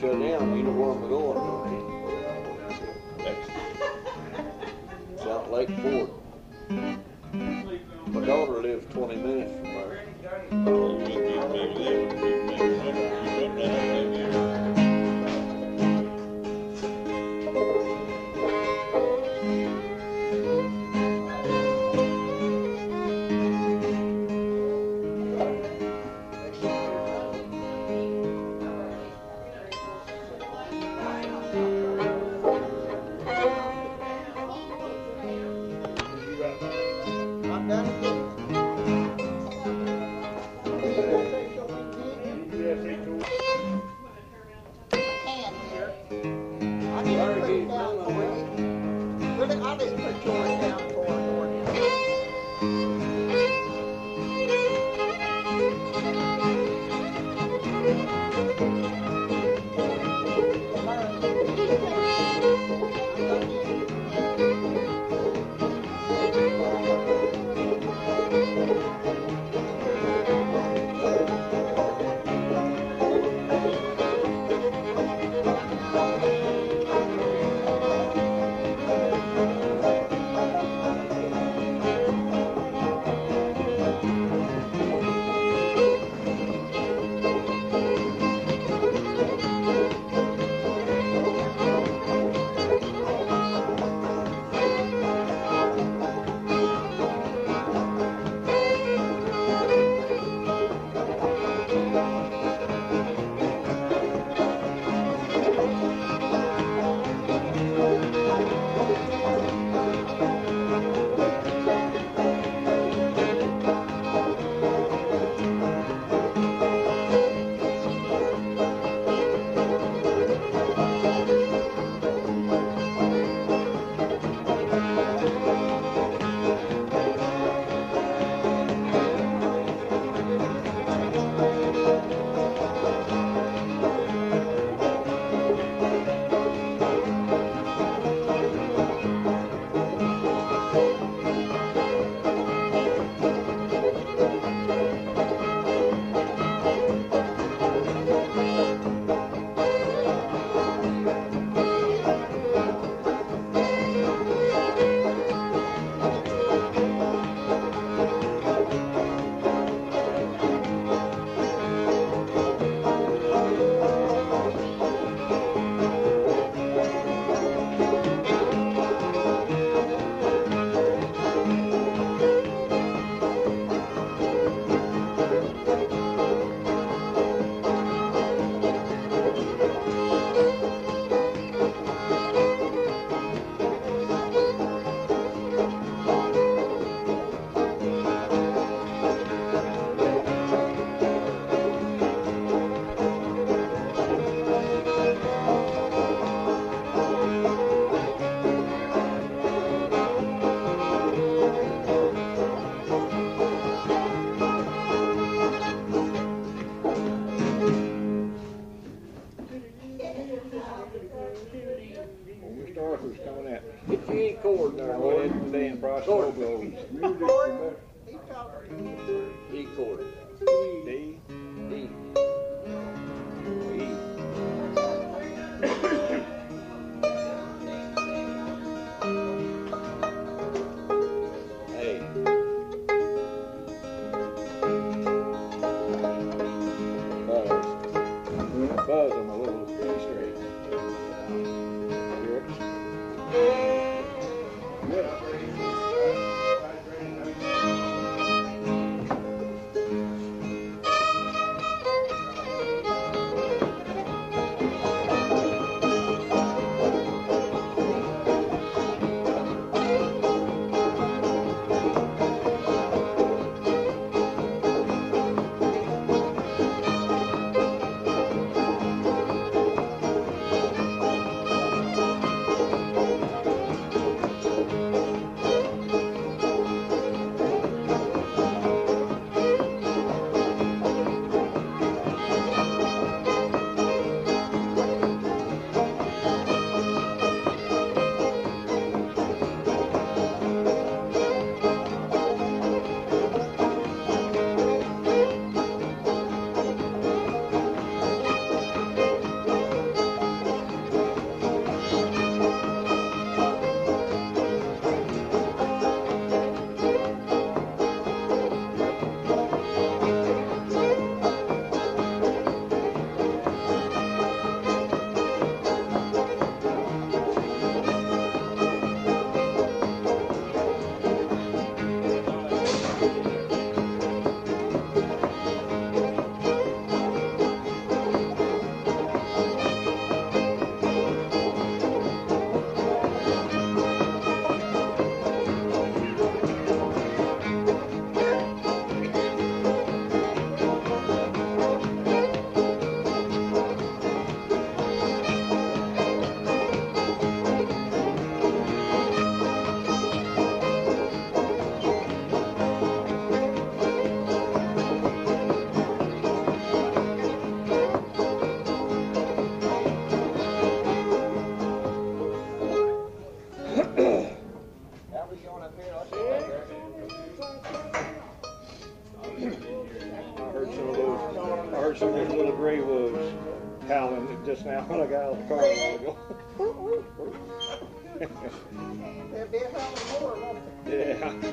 shut down, you know where I'm going, There'll be more, won't there? Yeah.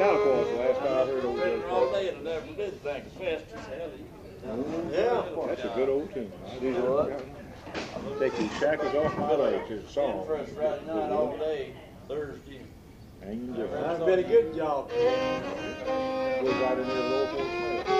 Tahlequah was the last time I heard old Judge Been all day and never did think as fast as hell. Mm-hmm. Yeah. That's a good old tune. These are- What? Take these shackles off my legs, it's a Been song. Friday night all day, Thursday. Hanging good. That's been a good job. Goes right in there, roll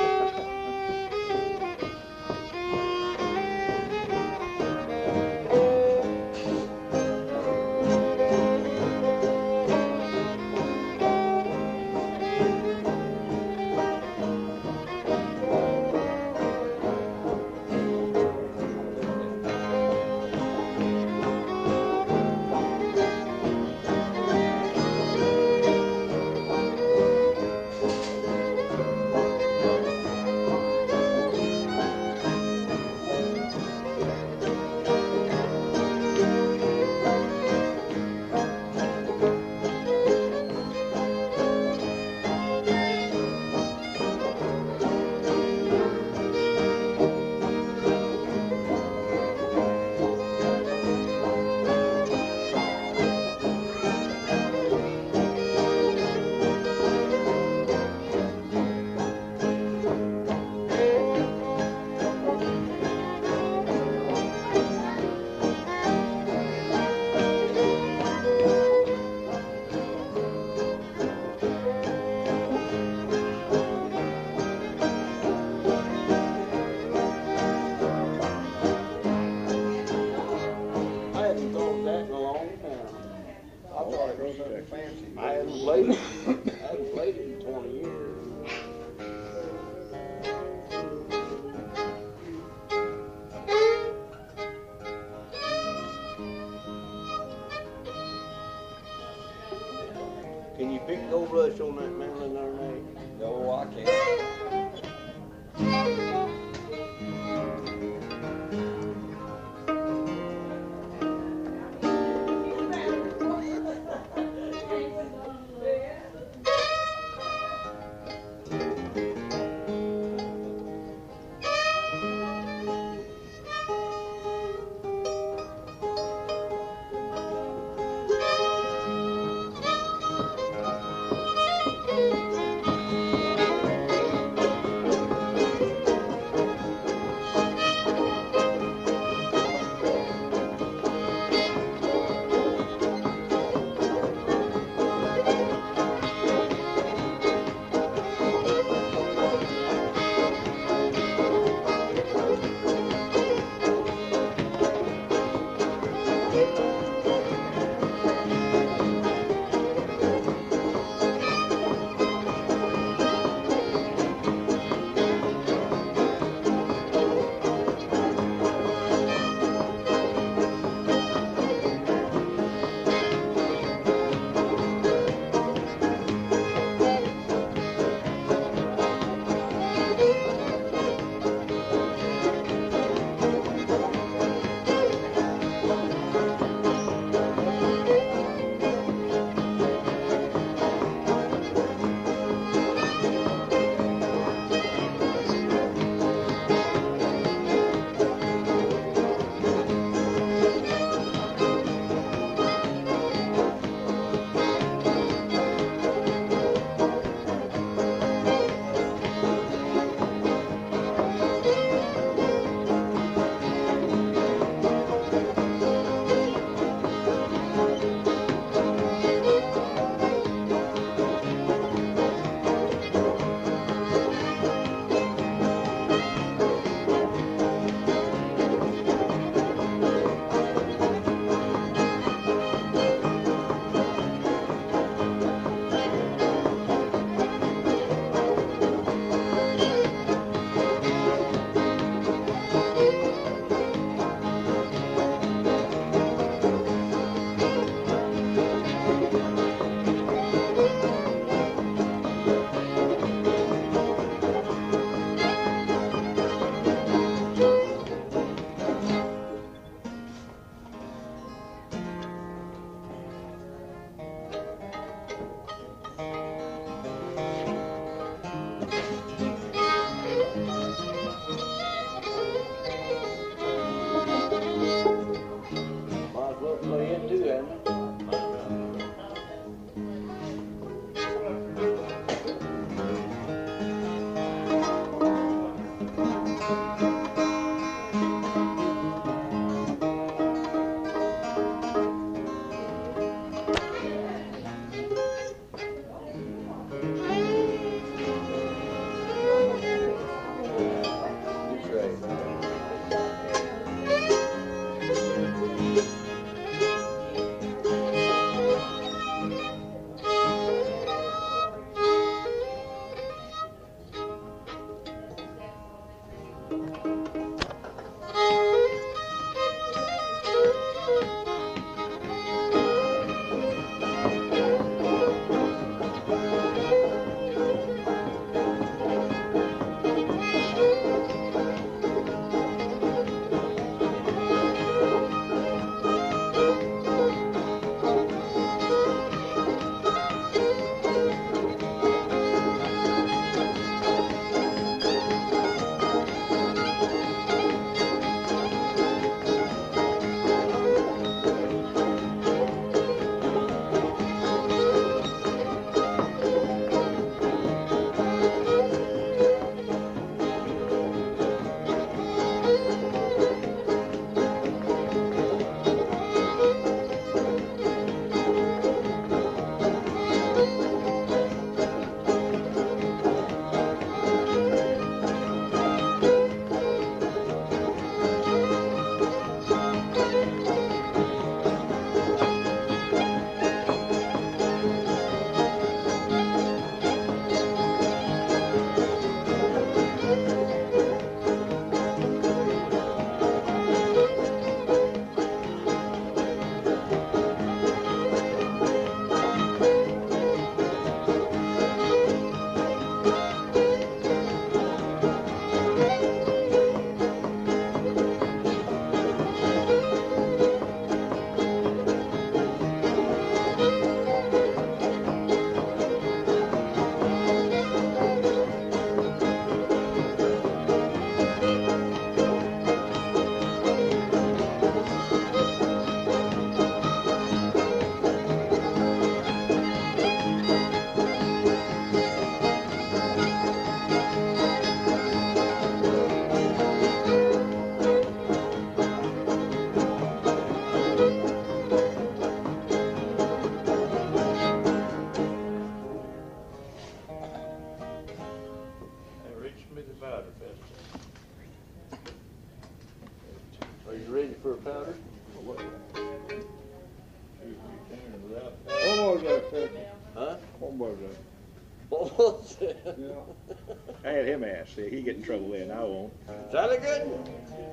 Sounded good?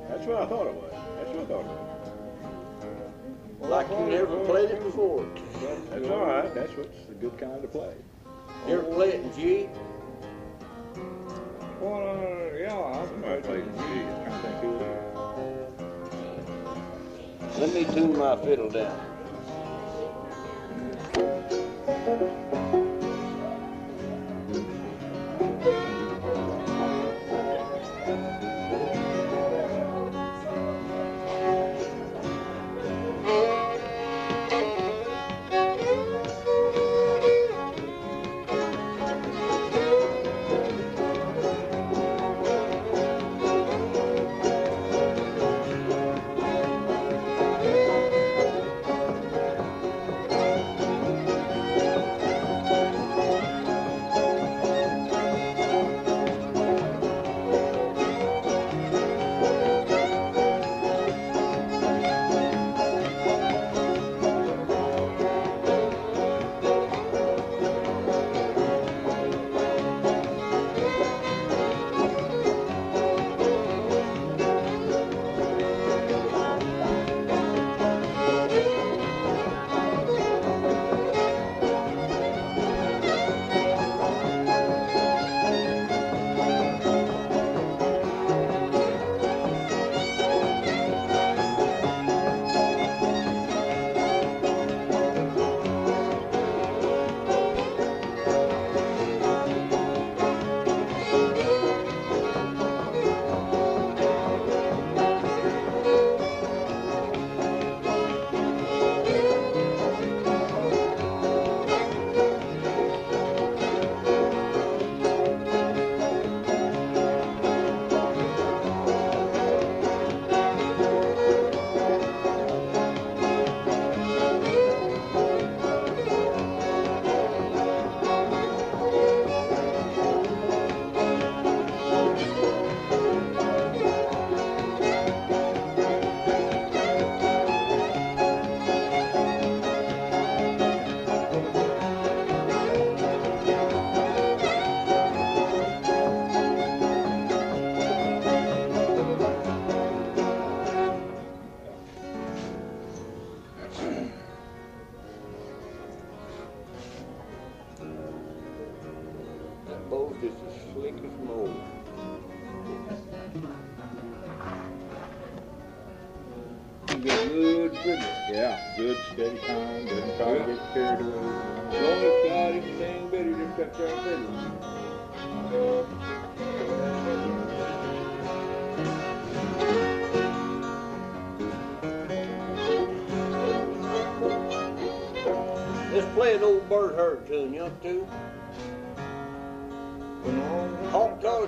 That's what I thought it was. That's what I thought it was. Like you never played it before. That's all right, that's what's a good kind to play. You ever play it in G? Well, uh, yeah, I Somebody played in G, to think it was. Let me tune my fiddle down.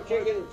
Chicken and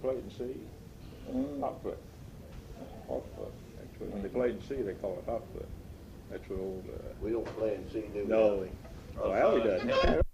played in C? Mm. Hot foot. Hot foot. Actually, when they played in C, they call it hot foot. That's what old, uh, We don't play in C, do we? no, oh, Alvie doesn't.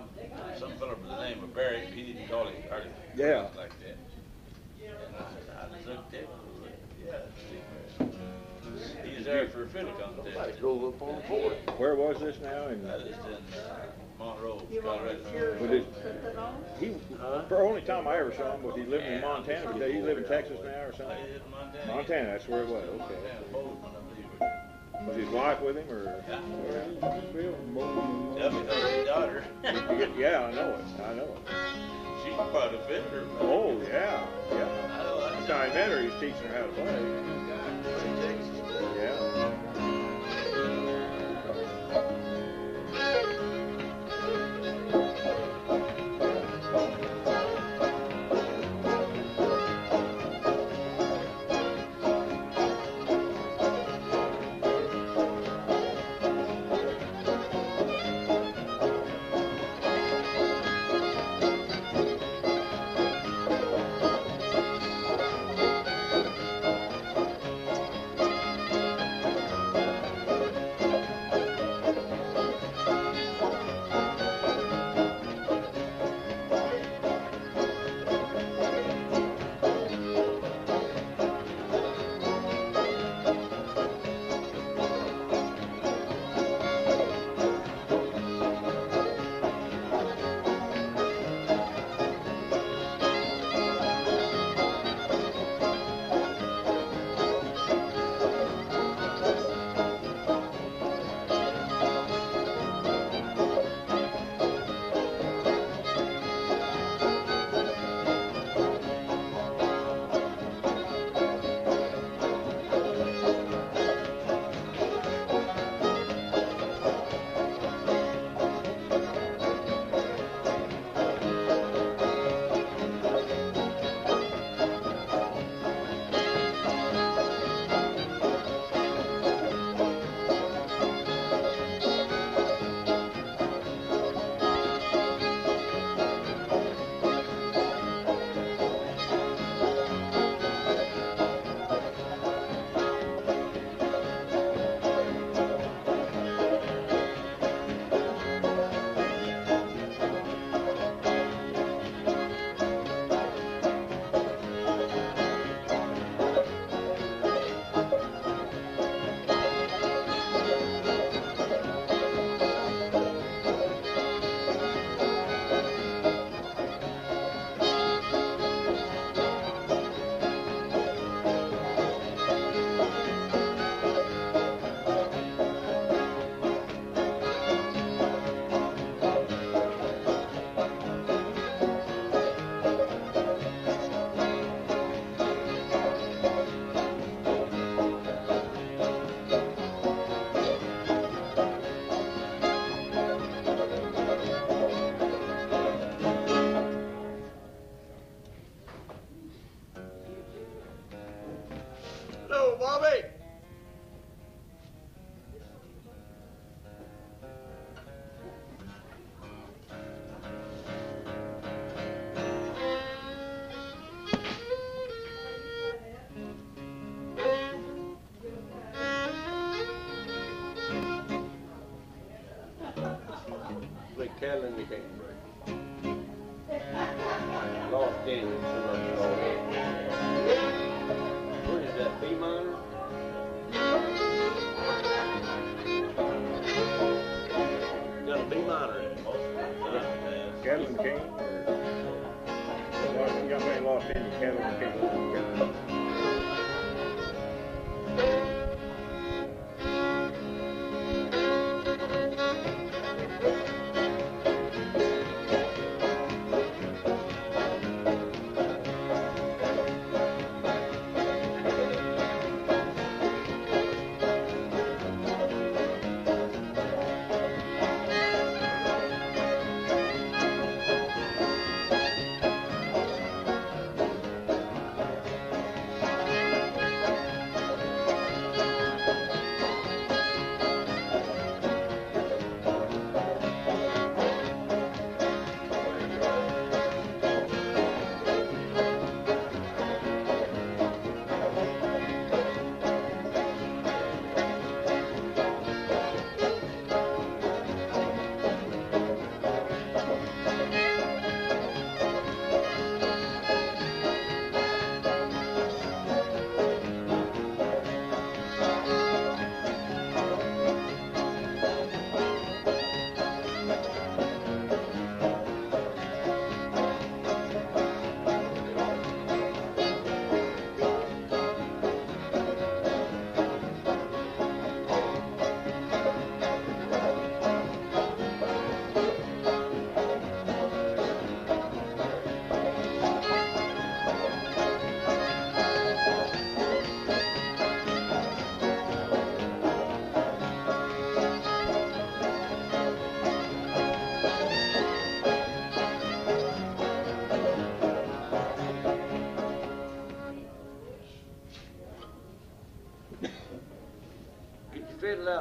Gonna some fella by the name of Barrett, he didn't call him hardly. Yeah. Like that. And I, I looked at yeah, Dick He was there for a fiddle Somebody contest. drove up on the fort. Where was this now? In, That is in uh, Monroe, Colorado. was it, he, the only time I ever saw him was he lived in Montana, but he live in Texas now or I something? in Montana. Montana, that's where it was, okay. Was his wife with him, or? Yeah. Well, his daughter. Yeah, I know it, I know it. She's quite a fiddler. Oh, yeah, yeah. I know, I Last time I met her, he was teaching her how to play.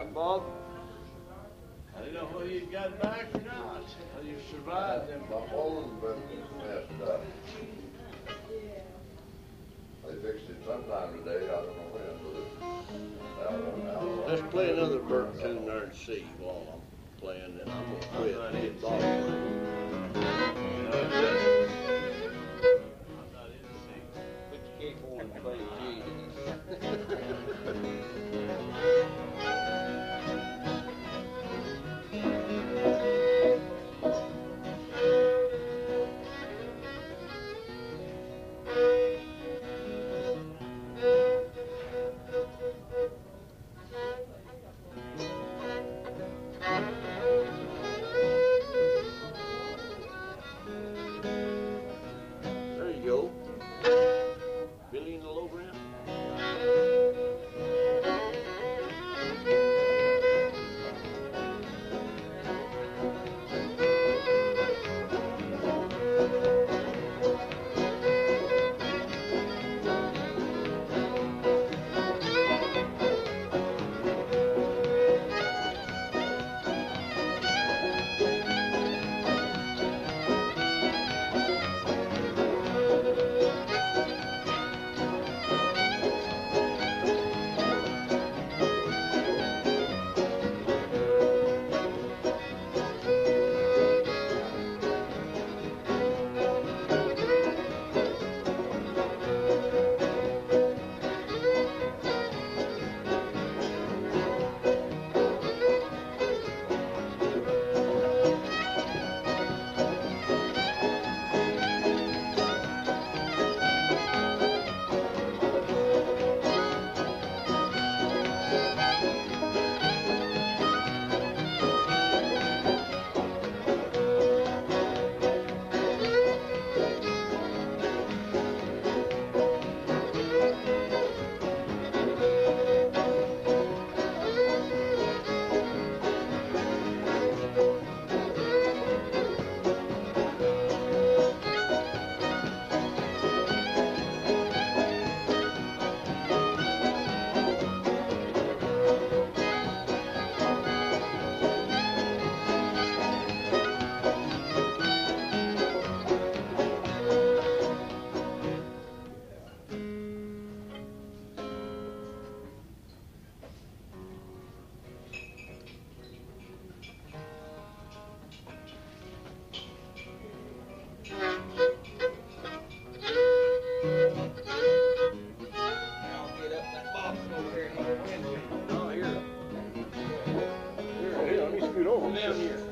Fiddle out, Bob. I don't know whether you got back or not, whether you survived them. My phone's been messed up. They fixed it sometime today, I don't know when, but it's, I don't know. Let's play another Bert tune there and see while I'm playing, and I'm gonna Down here.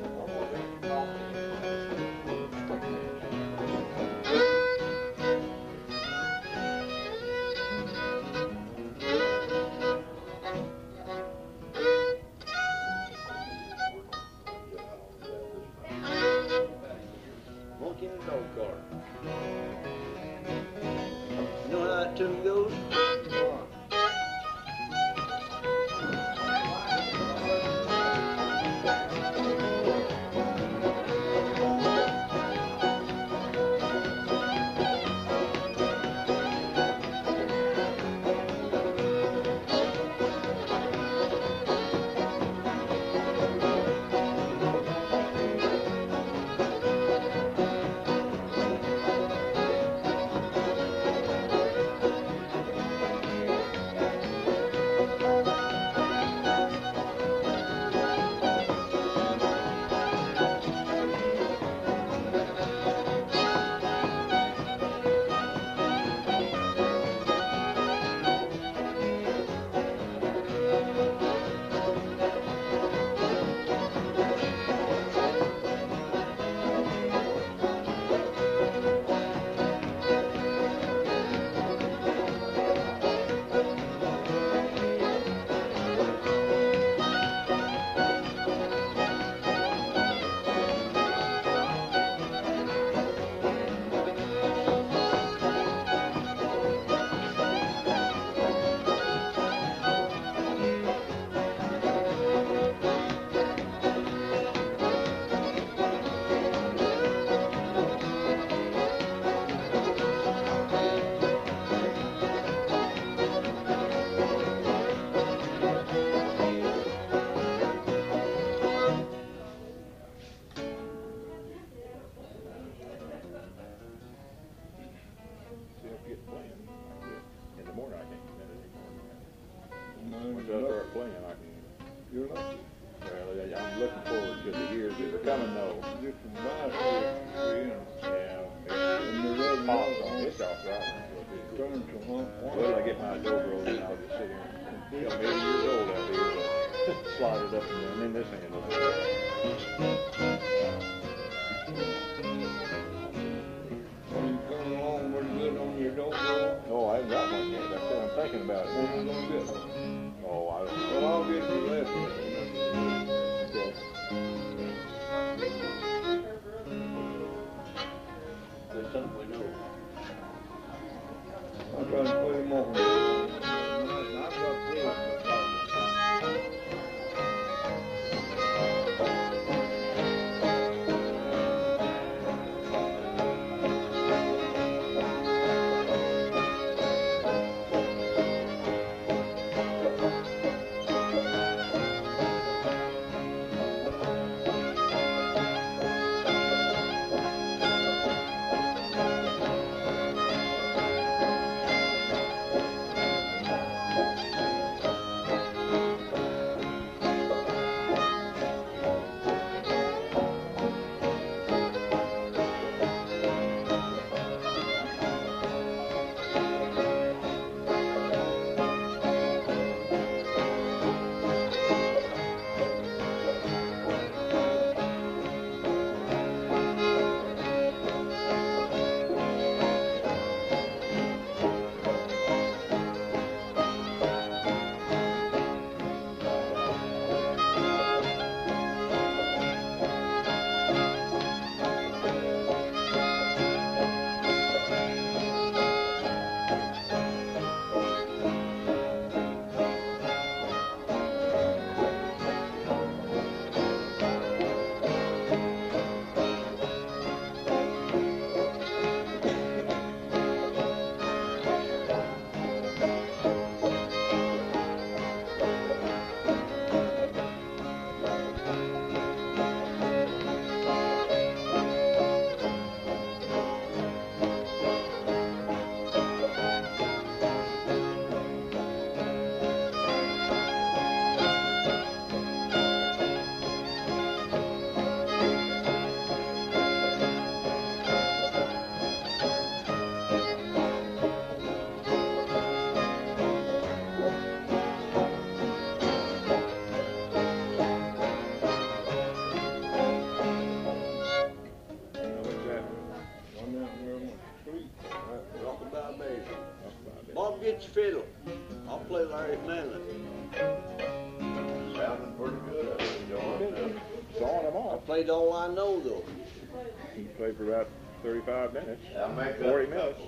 You can play for about 35 minutes, yeah, make 40 minutes.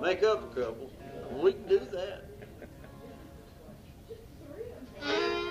Make up a couple. We can do that.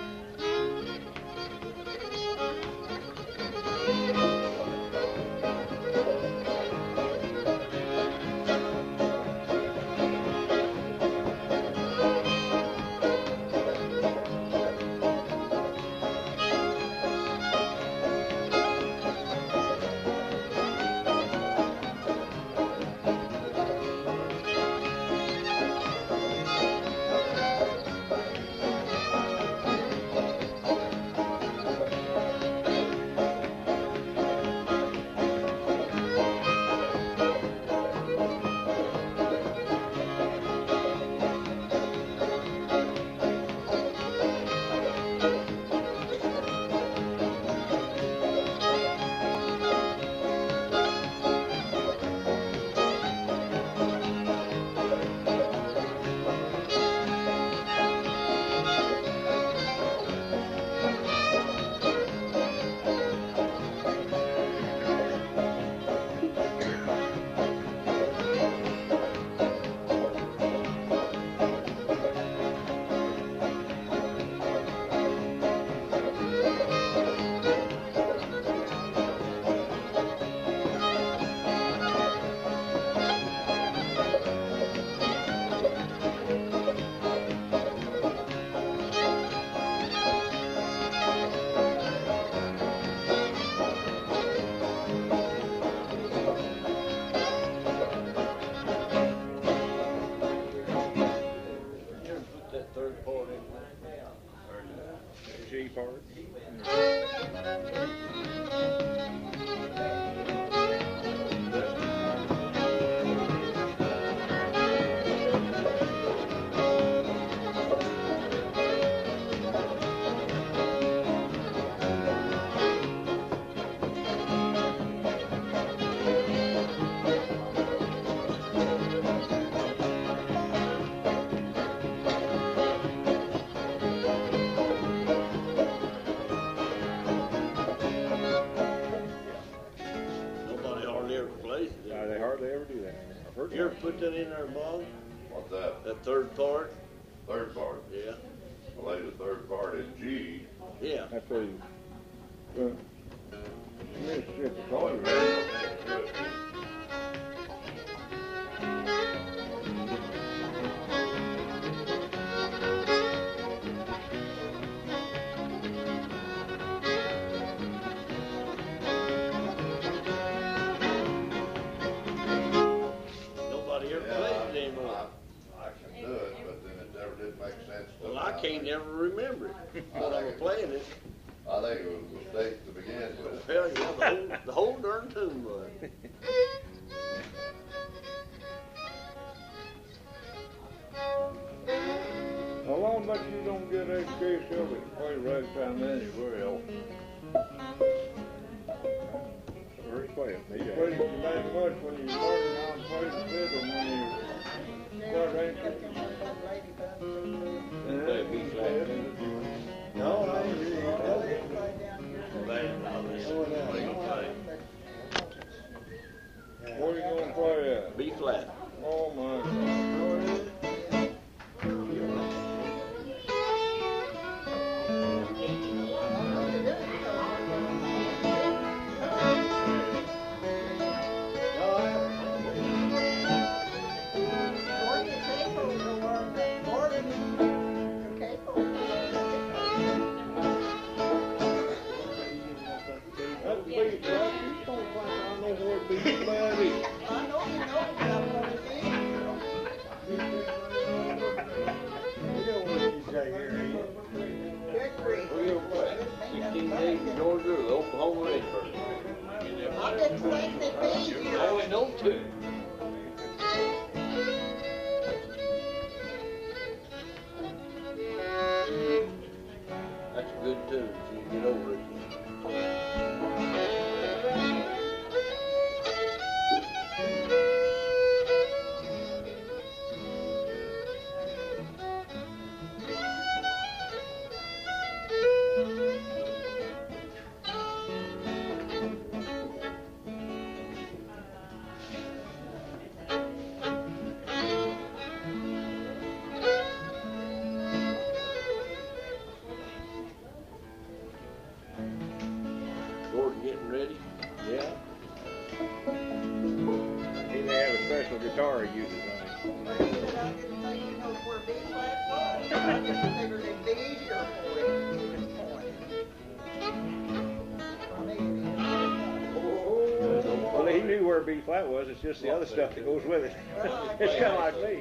for you. fireworks, it's just the other stuff that goes with it. it's kind of like me.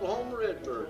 Oklahoma Redbird.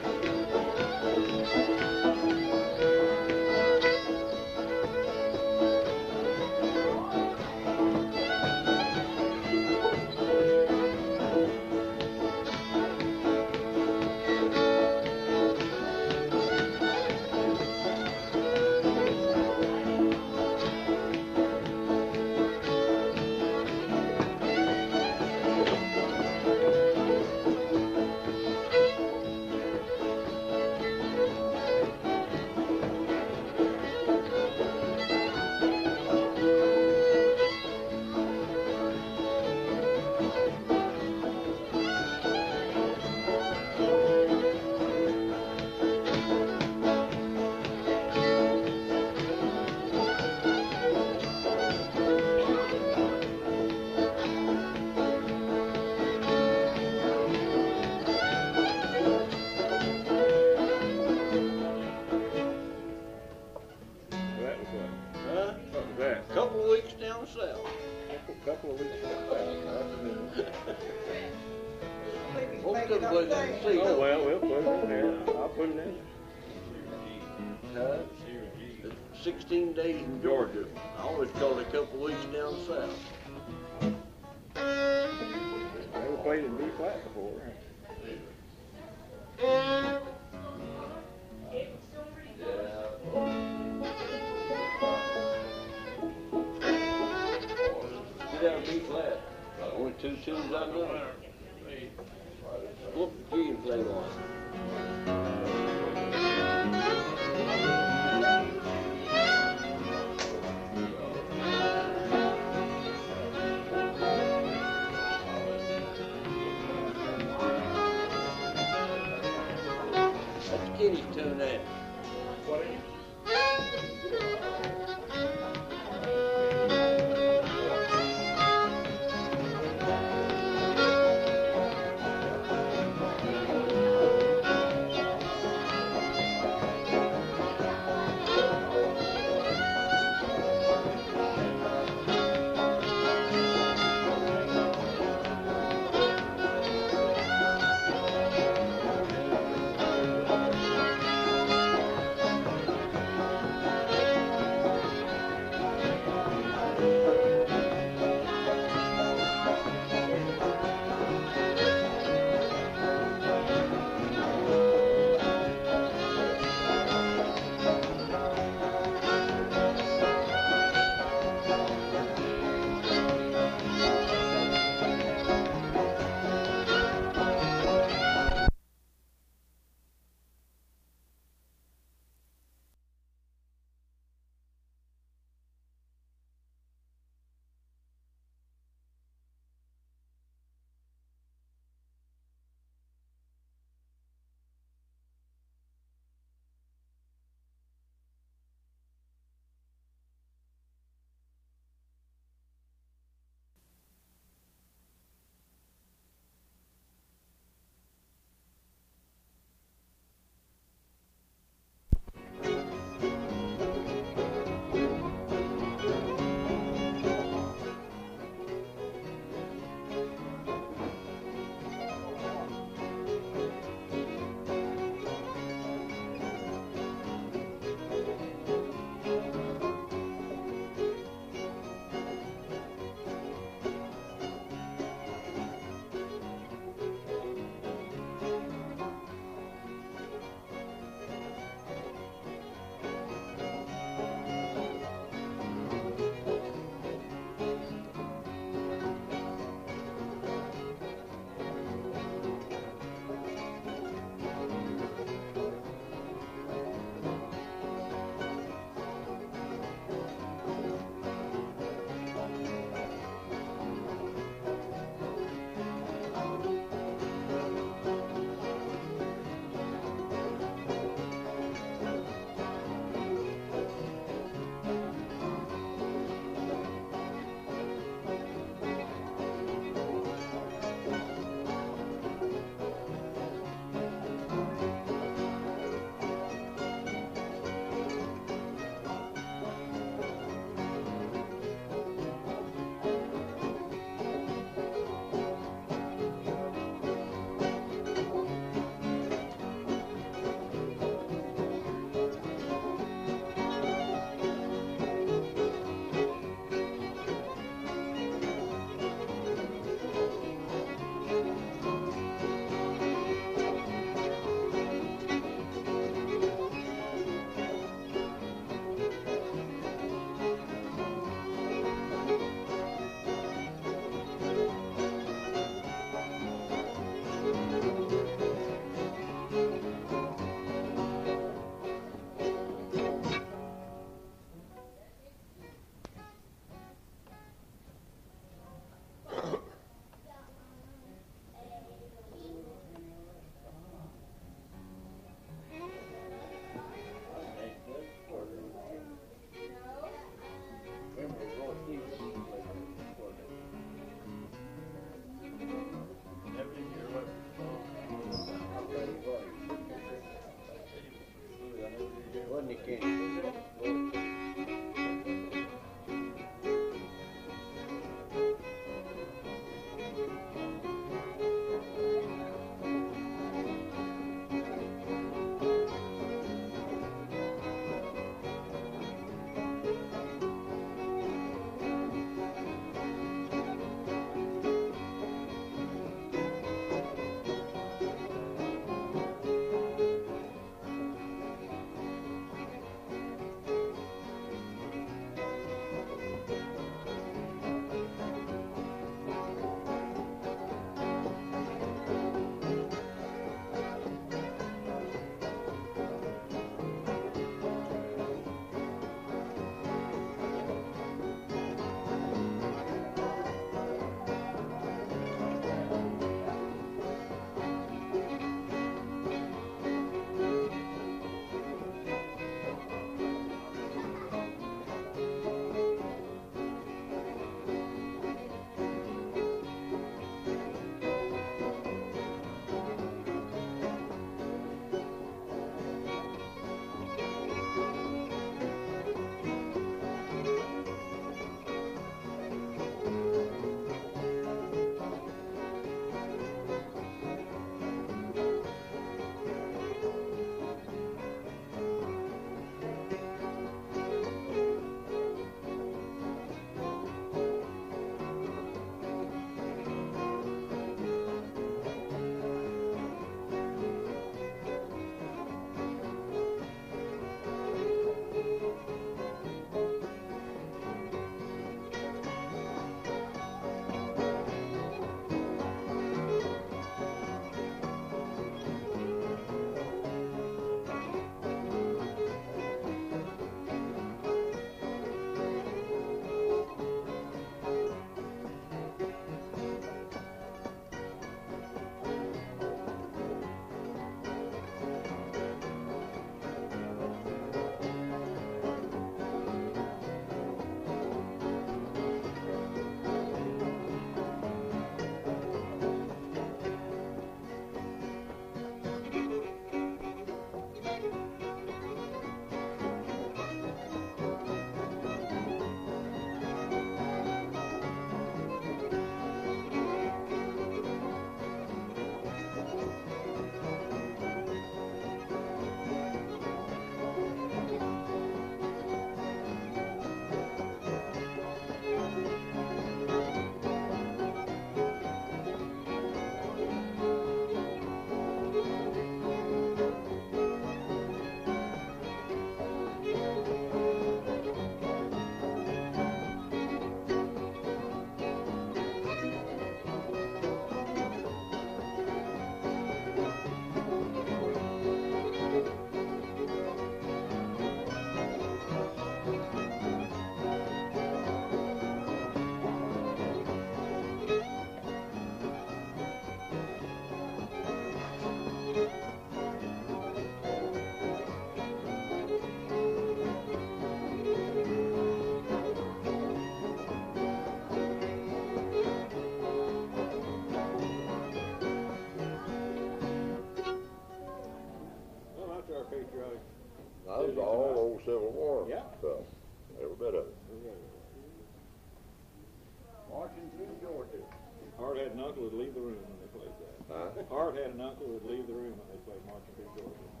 Howard had an uncle who would leave the room when they played Marching Through Georgia.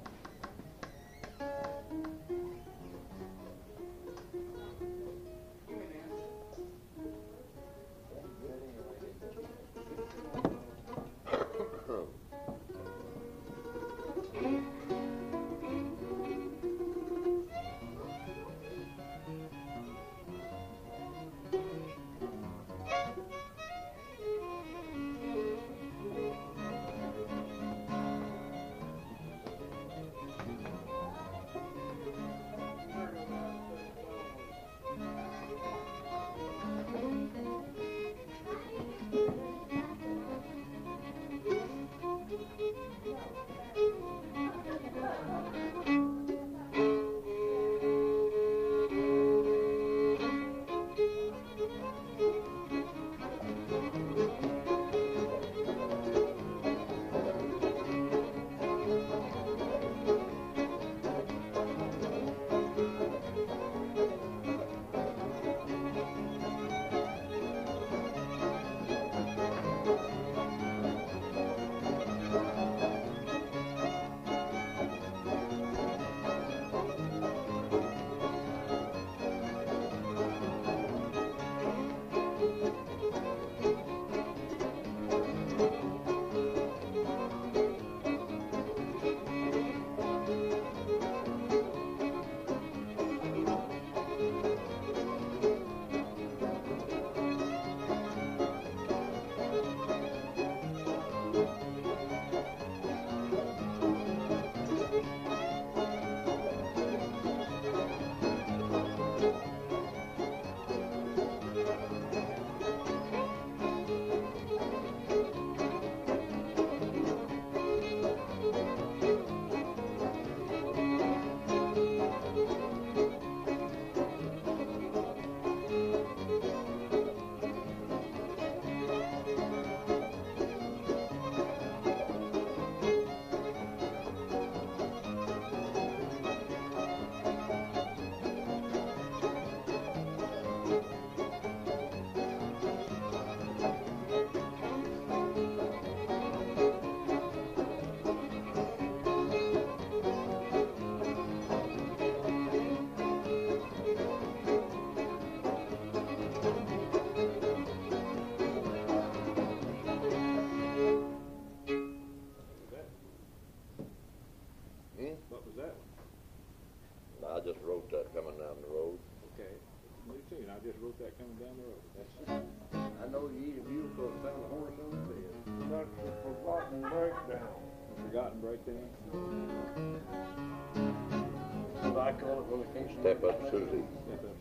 Step up, Susie. Step up,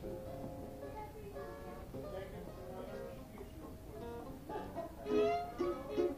Susie.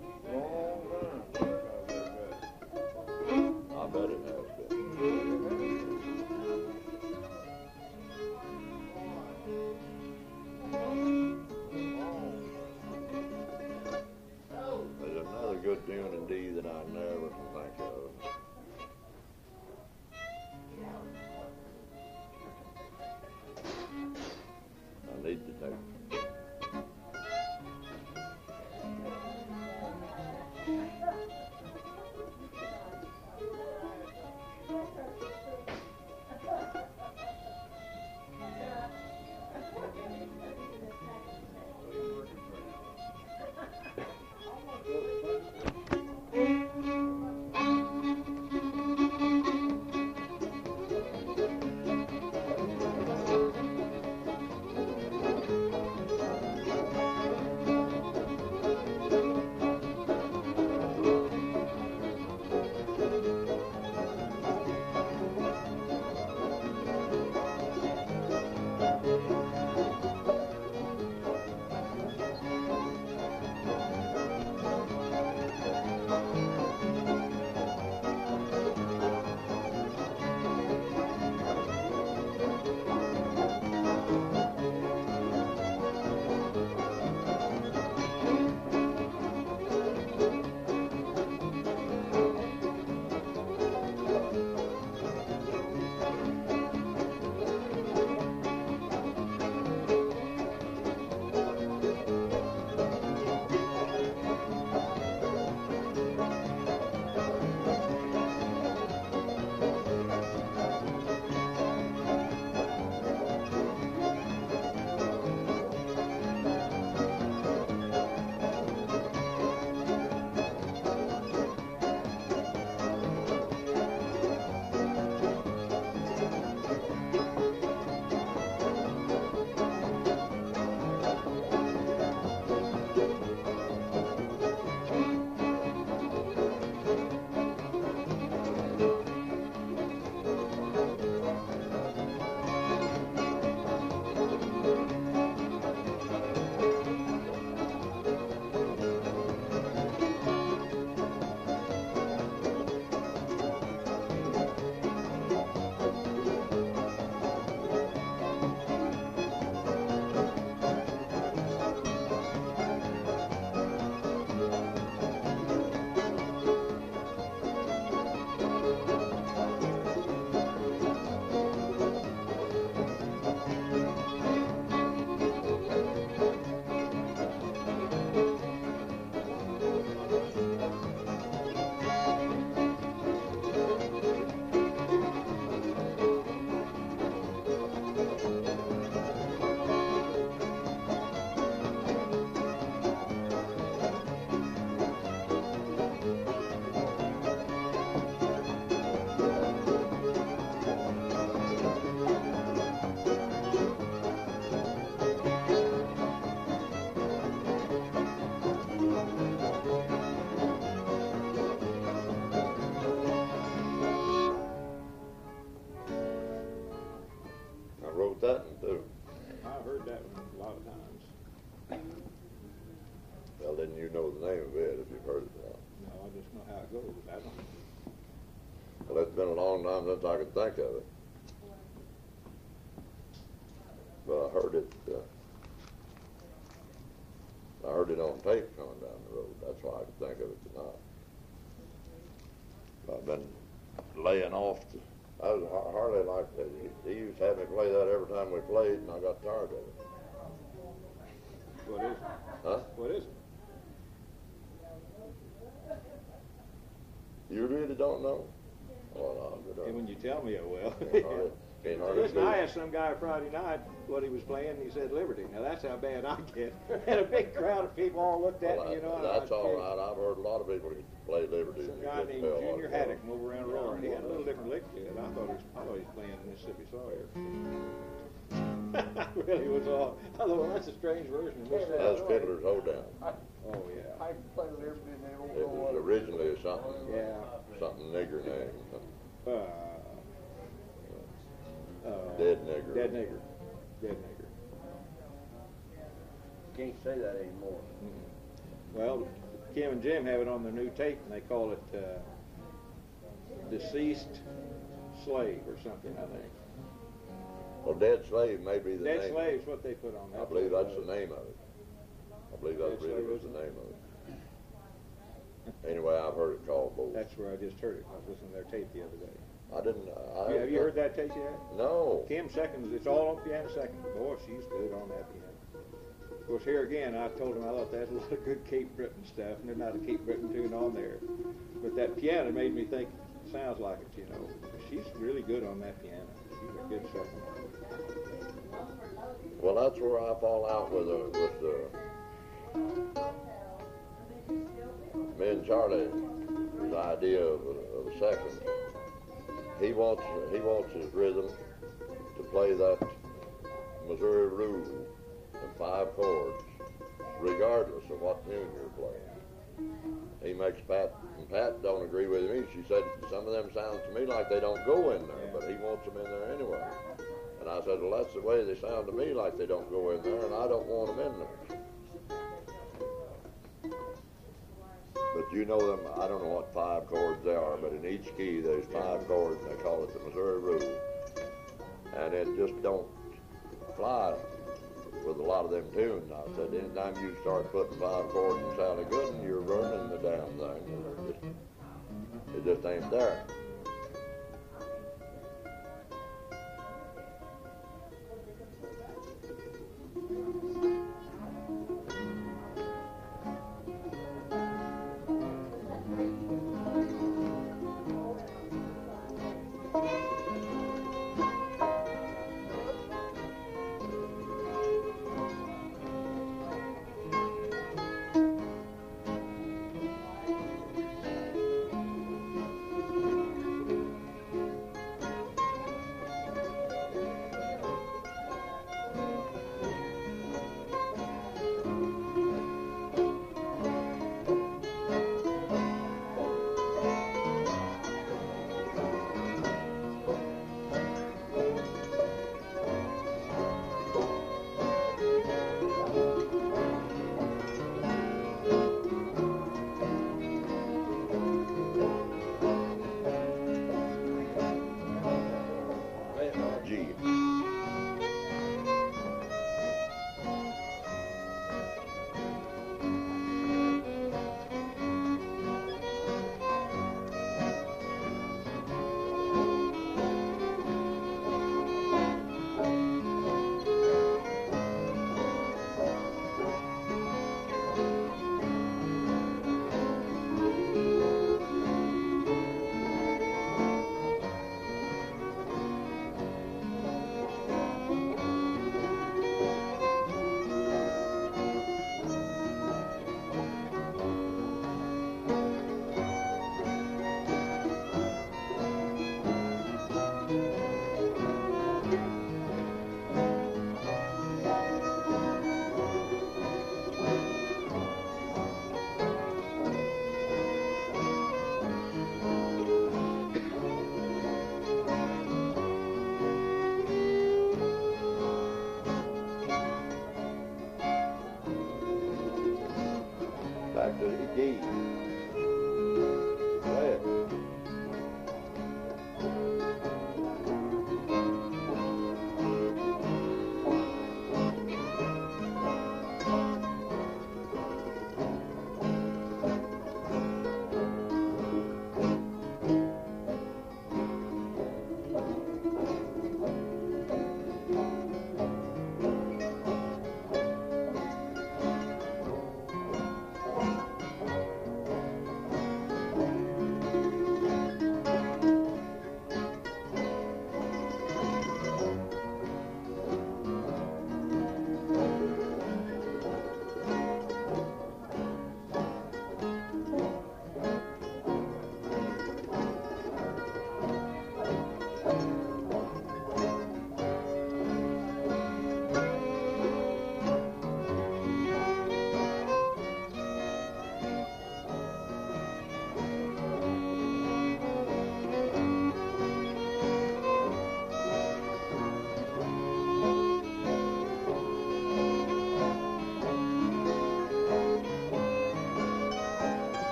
Time since I think of it. But I heard it, uh, I heard it on tape coming down the road. That's why I could think of it tonight. I've been laying off. The, I was hardly like that. He, he used to have me play that every time we played, and I got tired of it. What is it? Huh? What is it? You really don't know? Well, I'll get And when you tell me, I will. Can't hardly, can't Listen, do I asked some guy Friday night what he was playing, and he said Liberty. Now that's how bad I get. and a big crowd of people all looked at Well, me, you know. and that's I- all right. I've heard a lot of people play Liberty. Some and guy couldn't named tell what Junior it. Haddock from over around Aurora, and he had a little different lick to it. I thought he was, I thought he was playing Mississippi Sawyer. really was all. I thought, well, that's a strange version of Mississippi That's Sawyer. Fiddler's Hoedown. Oh yeah. I can play Liberty and they won't It go was on. originally something, Yeah. Something nigger name, Uh, uh, dead nigger. Dead nigger. Dead nigger. Can't say that anymore. Well, Kim and Jim have it on their new tape, and they call it uh, "Deceased Slave" or something. I think. Well, Dead Slave may be the Dead name. is what they put on that. I believe that's the name of it. I believe that really Slave, was the name of it. Anyway, I've heard it called both. That's where I just heard it. I was listening to their tape the other day. I didn't. Uh, I, Yeah, have you heard that tape yet? No. Kim seconds. It's all on piano second. Boy, she's good on that piano. Of course, here again, I told him I thought there's a lot of good Cape Breton stuff, and there's not a Cape Breton tune on there. But that piano made me think it sounds like it, you know. She's really good on that piano. She's a good second. Well, that's where I fall out with her, with the me and Charlie's idea of a, of a second. He wants he wants his rhythm to play that Missouri rule in five chords, regardless of what tune you're playing. He makes Pat and Pat don't agree with me. She said some of them sounds to me like they don't go in there, but he wants them in there anyway. And I said, well, that's the way they sound to me, like they don't go in there, and I don't want them in there. But you know them, I don't know what five chords they are, but in each key there's five chords, and they call it the Missouri Rule. And it just don't fly with a lot of them tunes. I said, anytime you start putting five chords and sounding good, and you're ruining the damn thing. It just ain't there.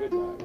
Good night?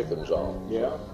Chickens on. Yeah.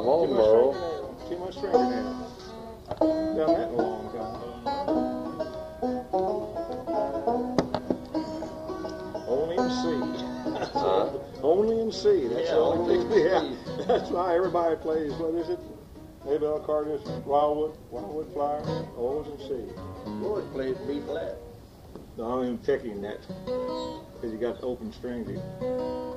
I'm on, bro. Too much fingernails. Done that a long time. Only in C. Huh? Only in C. That's yeah, only in C. Yeah. That's why everybody plays. What is it? Maybell Cardinals, Wildwood, Wildwood Flower, O's and C. Lloyd plays B flat. No, I'm picking that because you got open strings. Here.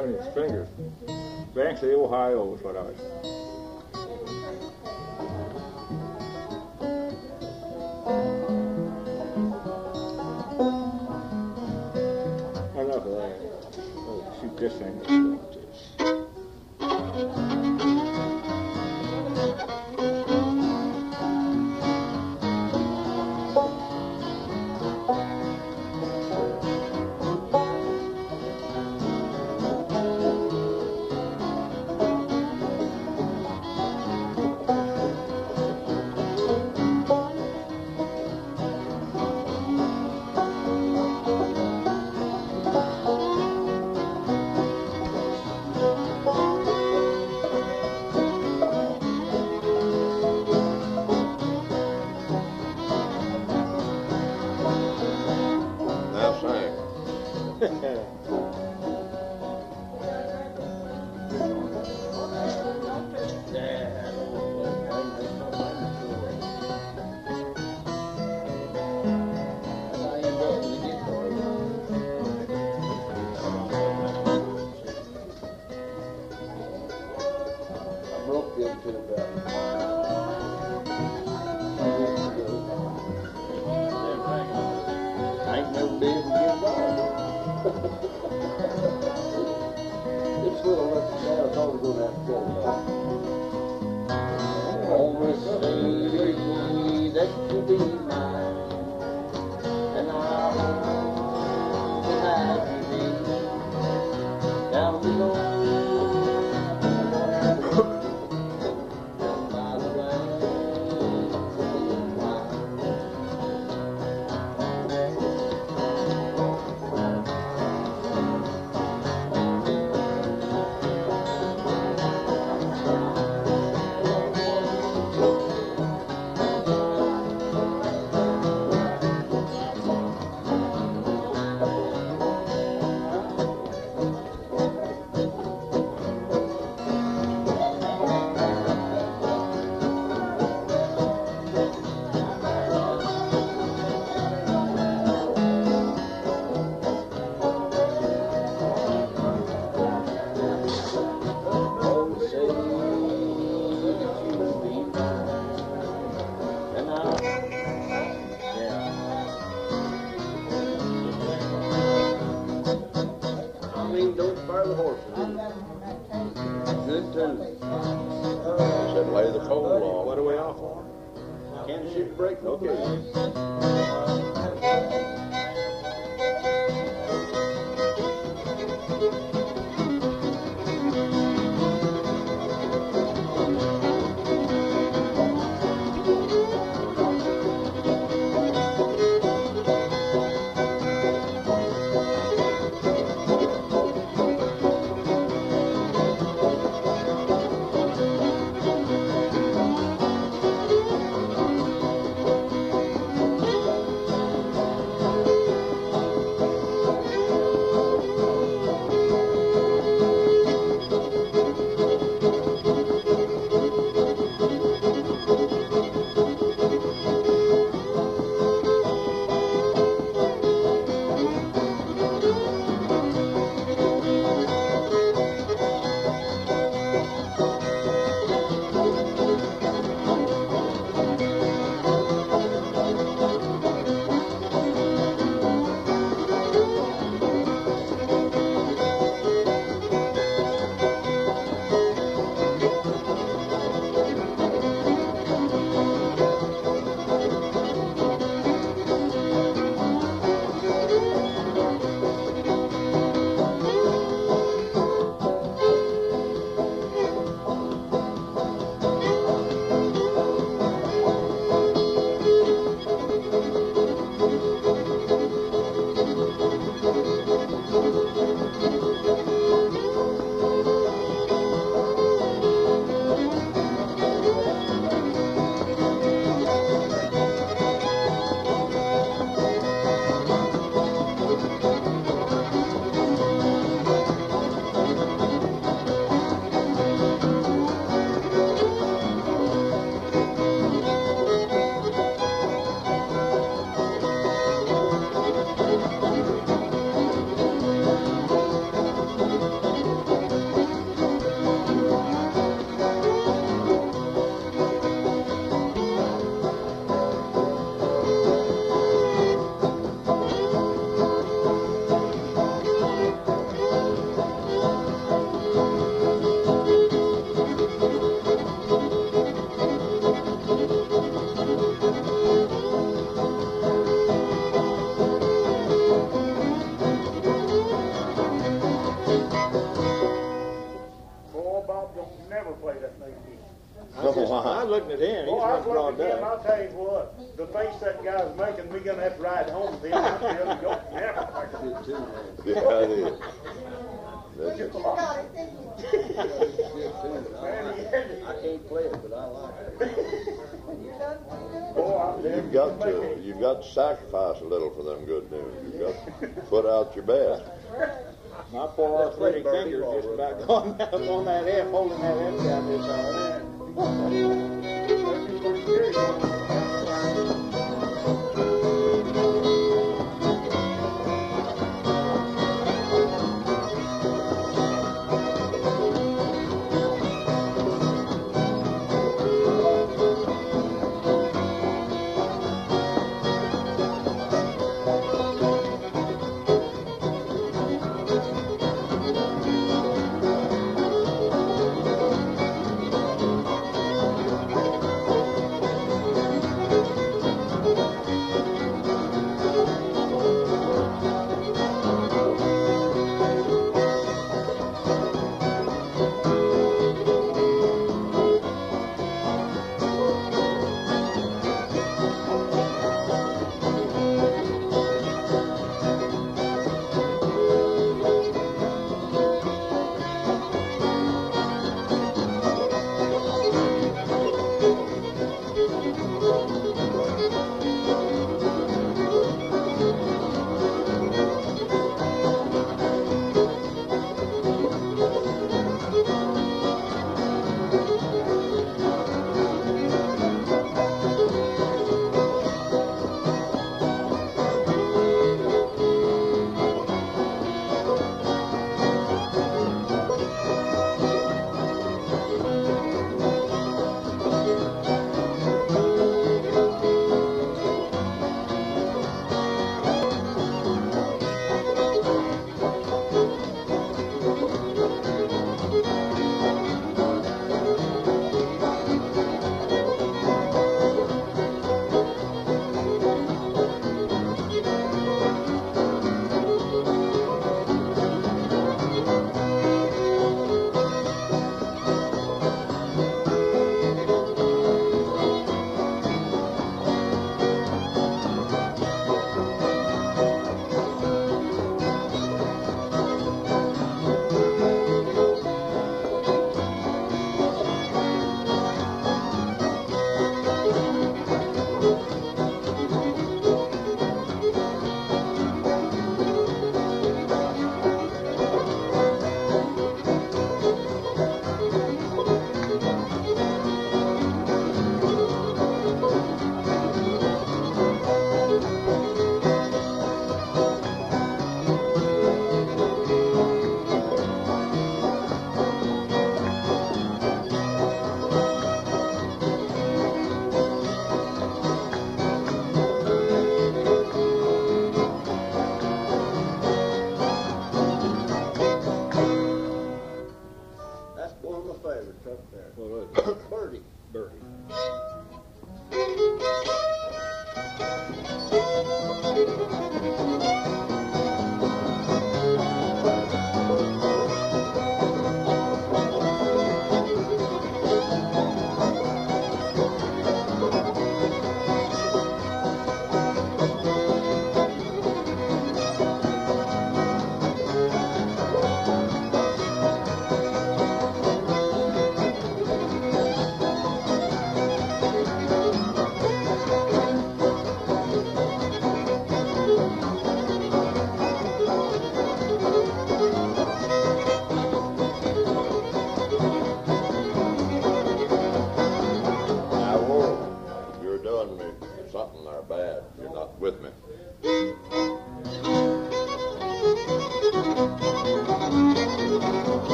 on his fingers. Banksy, Ohio was what I was. different. break. Okay. F,